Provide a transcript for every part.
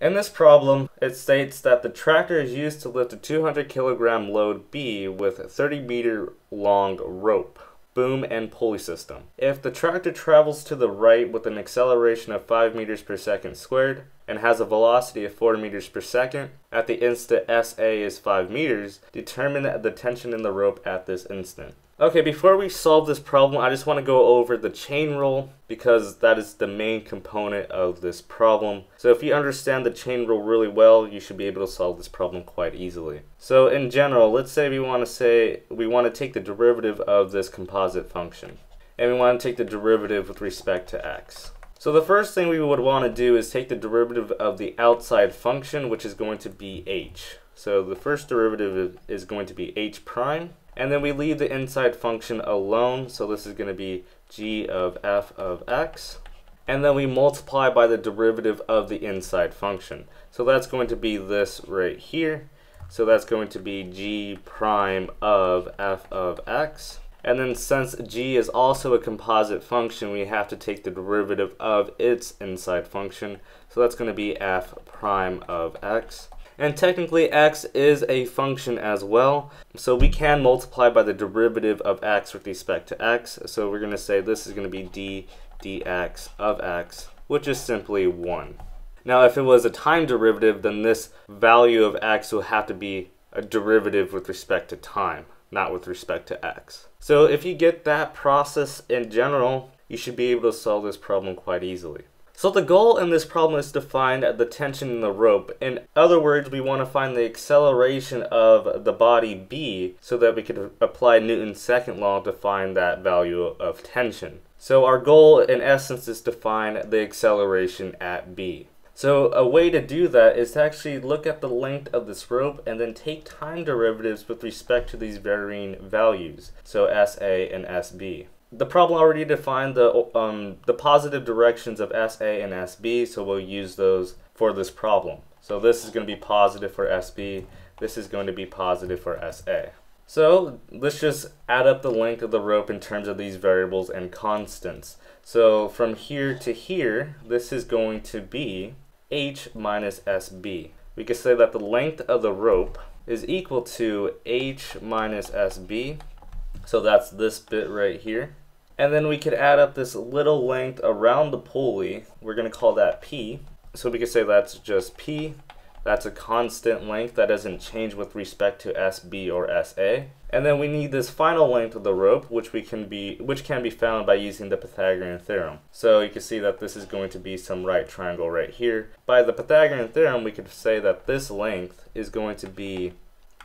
In this problem, it states that the tractor is used to lift a 200 kilogram load B with a 30 meter long rope, boom, and pulley system. If the tractor travels to the right with an acceleration of 5 meters per second squared and has a velocity of 4 meters per second, at the instant SA is 5 meters, determine the tension in the rope at this instant. Okay, before we solve this problem, I just want to go over the chain rule because that is the main component of this problem. So if you understand the chain rule really well, you should be able to solve this problem quite easily. So in general, let's say we want to say we want to take the derivative of this composite function. And we want to take the derivative with respect to x. So the first thing we would want to do is take the derivative of the outside function, which is going to be h. So the first derivative is going to be h prime. And then we leave the inside function alone. So this is going to be g of f of x. And then we multiply by the derivative of the inside function. So that's going to be this right here. So that's going to be g prime of f of x. And then since g is also a composite function, we have to take the derivative of its inside function. So that's going to be f prime of x. And technically x is a function as well. So we can multiply by the derivative of x with respect to x. So we're going to say this is going to be d dx of x, which is simply 1. Now if it was a time derivative, then this value of x will have to be a derivative with respect to time, not with respect to x. So if you get that process in general, you should be able to solve this problem quite easily. So the goal in this problem is to find the tension in the rope. In other words, we want to find the acceleration of the body B so that we could apply Newton's second law to find that value of tension. So our goal in essence is to find the acceleration at B. So a way to do that is to actually look at the length of this rope and then take time derivatives with respect to these varying values, so SA and SB the problem already defined the um, the positive directions of SA and SB, so we'll use those for this problem. So this is going to be positive for SB, this is going to be positive for SA. So let's just add up the length of the rope in terms of these variables and constants. So from here to here, this is going to be H minus SB. We could say that the length of the rope is equal to H minus SB so that's this bit right here. And then we could add up this little length around the pulley. We're going to call that P. So we could say that's just P. That's a constant length that doesn't change with respect to SB or SA. And then we need this final length of the rope, which we can be which can be found by using the Pythagorean theorem. So you can see that this is going to be some right triangle right here. By the Pythagorean theorem, we could say that this length is going to be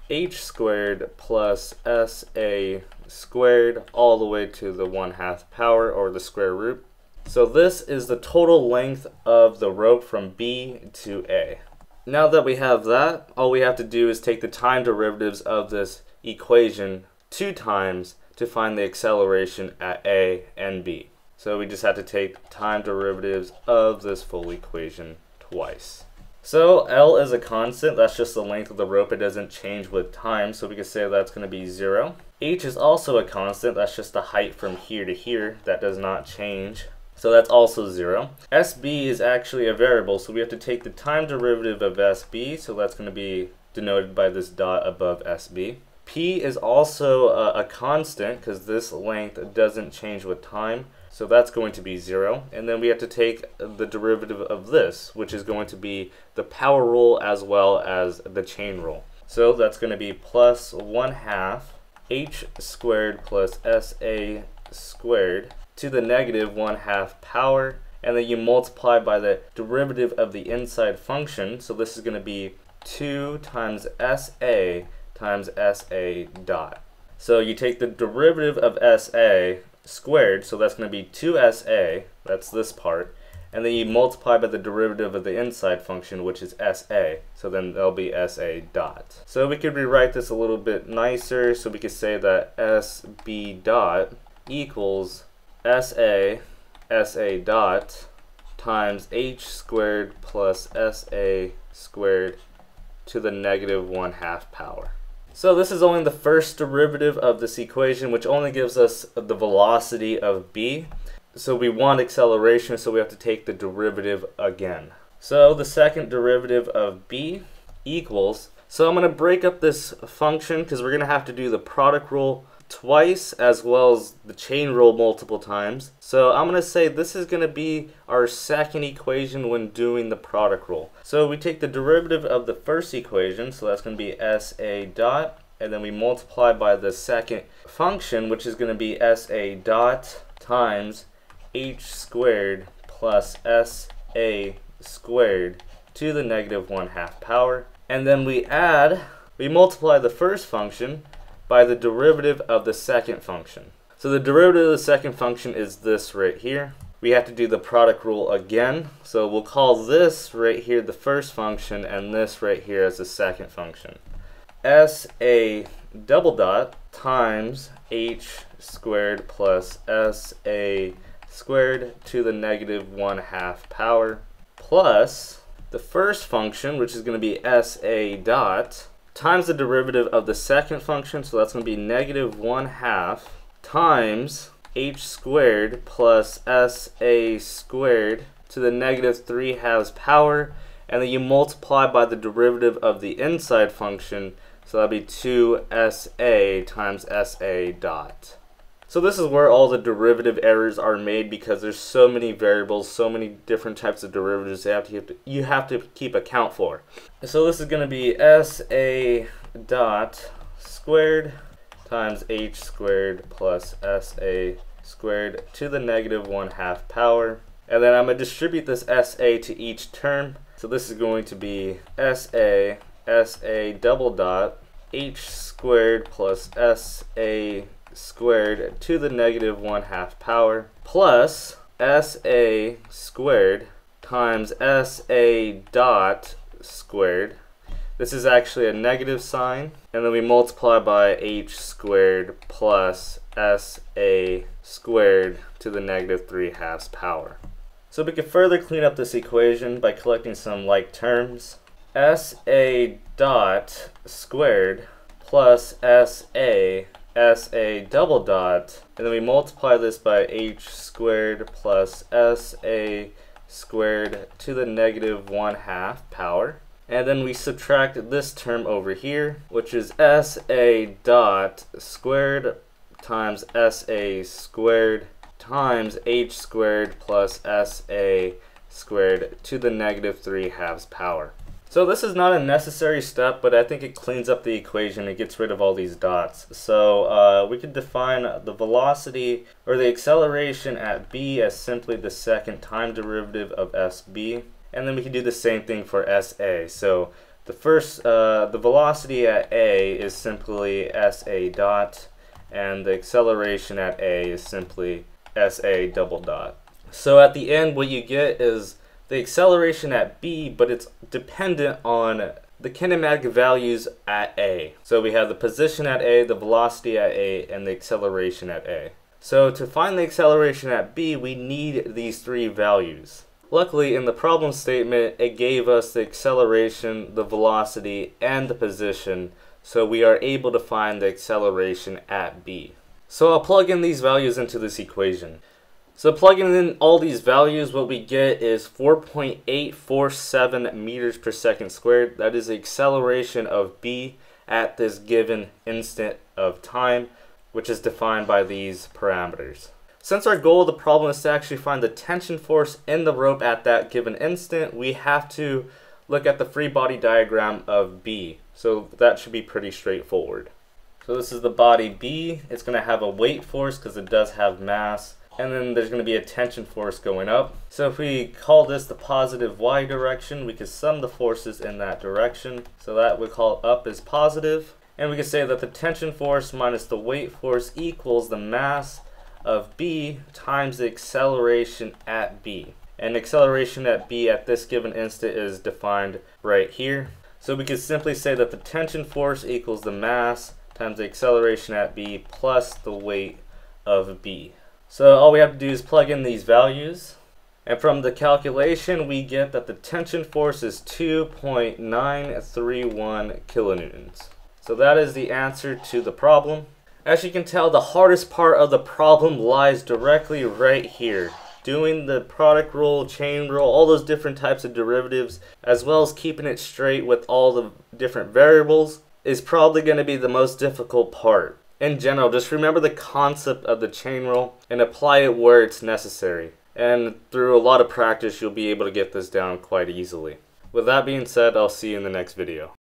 h squared plus sa squared all the way to the 1 half power or the square root. So this is the total length of the rope from B to A. Now that we have that, all we have to do is take the time derivatives of this equation two times to find the acceleration at A and B. So we just have to take time derivatives of this full equation twice. So L is a constant, that's just the length of the rope, it doesn't change with time, so we can say that's going to be 0. H is also a constant, that's just the height from here to here, that does not change. So that's also 0. SB is actually a variable, so we have to take the time derivative of SB, so that's going to be denoted by this dot above SB. P is also a, a constant, because this length doesn't change with time. So that's going to be 0. And then we have to take the derivative of this, which is going to be the power rule as well as the chain rule. So that's going to be plus 1 half h squared plus sa squared to the negative 1 half power. And then you multiply by the derivative of the inside function. So this is going to be 2 times sa times sa dot. So you take the derivative of sa squared, so that's going to be 2sa, that's this part, and then you multiply by the derivative of the inside function, which is sa, so then that'll be sa dot. So we could rewrite this a little bit nicer, so we could say that sb dot equals sa, sa dot, times h squared plus sa squared to the negative 1 half power. So this is only the first derivative of this equation, which only gives us the velocity of b. So we want acceleration, so we have to take the derivative again. So the second derivative of b equals, so I'm going to break up this function because we're going to have to do the product rule twice as well as the chain rule multiple times. So I'm going to say this is going to be our second equation when doing the product rule. So we take the derivative of the first equation, so that's going to be SA dot, and then we multiply by the second function, which is going to be SA dot times h squared plus SA squared to the negative 1 half power. And then we add, we multiply the first function by the derivative of the second function. So the derivative of the second function is this right here. We have to do the product rule again. So we'll call this right here the first function and this right here as the second function. S A double dot times h squared plus s a squared to the negative 1 half power plus the first function, which is going to be sa dot, times the derivative of the second function, so that's going to be negative 1 half, times h squared plus sa squared to the negative 3 halves power, and then you multiply by the derivative of the inside function, so that'd be 2sa times sa dot. So this is where all the derivative errors are made because there's so many variables, so many different types of derivatives you have to, you have to keep account for. So this is going to be SA dot squared times h squared plus SA squared to the negative 1 half power. And then I'm going to distribute this SA to each term. So this is going to be SA, SA double dot, h squared plus SA squared to the negative 1 half power plus sa squared times sa dot squared. This is actually a negative sign. And then we multiply by h squared plus sa squared to the negative 3 halves power. So we can further clean up this equation by collecting some like terms. sa dot squared plus sa sa double dot, and then we multiply this by h squared plus sa squared to the negative 1 half power. And then we subtract this term over here, which is sa dot squared times sa squared times h squared plus sa squared to the negative 3 halves power. So this is not a necessary step, but I think it cleans up the equation. It gets rid of all these dots. So uh, we could define the velocity or the acceleration at b as simply the second time derivative of sb. And then we can do the same thing for sa. So the first, uh, the velocity at a is simply sa dot, and the acceleration at a is simply sa double dot. So at the end, what you get is the acceleration at B, but it's dependent on the kinematic values at A. So we have the position at A, the velocity at A, and the acceleration at A. So to find the acceleration at B, we need these three values. Luckily, in the problem statement, it gave us the acceleration, the velocity, and the position, so we are able to find the acceleration at B. So I'll plug in these values into this equation. So plugging in all these values, what we get is 4.847 meters per second squared. That is the acceleration of b at this given instant of time, which is defined by these parameters. Since our goal of the problem is to actually find the tension force in the rope at that given instant, we have to look at the free body diagram of B. So that should be pretty straightforward. So this is the body B. It's going to have a weight force because it does have mass and then there's going to be a tension force going up. So if we call this the positive y direction, we could sum the forces in that direction. So that we call up is positive. And we can say that the tension force minus the weight force equals the mass of B times the acceleration at B. And acceleration at B at this given instant is defined right here. So we could simply say that the tension force equals the mass times the acceleration at B plus the weight of B. So all we have to do is plug in these values. And from the calculation, we get that the tension force is 2.931 kilonewtons. So that is the answer to the problem. As you can tell, the hardest part of the problem lies directly right here. doing the product rule, chain rule, all those different types of derivatives, as well as keeping it straight with all the different variables, is probably going to be the most difficult part. In general, just remember the concept of the chain rule and apply it where it's necessary. And through a lot of practice, you'll be able to get this down quite easily. With that being said, I'll see you in the next video.